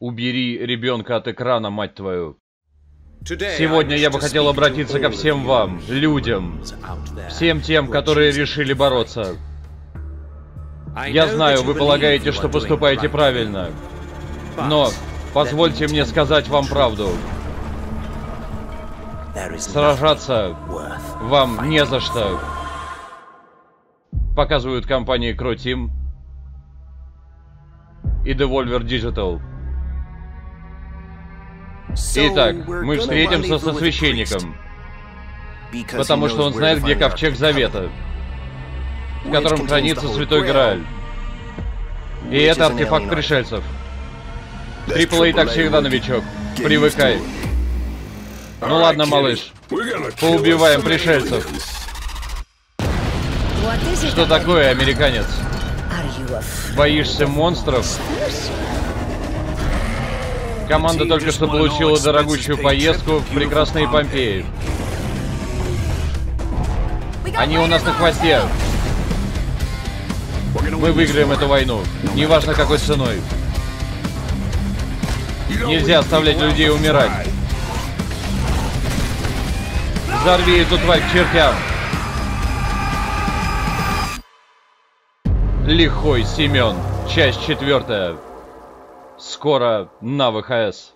Убери ребенка от экрана, мать твою. Сегодня я бы хотел обратиться ко всем вам, людям, всем тем, которые решили бороться. Я знаю, вы полагаете, что поступаете правильно, но позвольте мне сказать вам правду. Сражаться вам не за что. Показывают компании Team и Devolver Digital. Итак, мы встретимся со священником, потому что он знает, где ковчег Завета, в котором хранится Святой Грааль. И это артефакт пришельцев. Трипл A так всегда, новичок. Привыкай. Ну ладно, малыш. Поубиваем пришельцев. Что такое, американец? Боишься монстров? Команда только что получила дорогущую поездку в прекрасные Помпеи. Они у нас на хвосте. Мы выиграем эту войну. Неважно какой ценой. Нельзя оставлять людей умирать. Взорви эту тварь к чертям. Лихой Семен. Часть четвертая. Скоро на ВХС.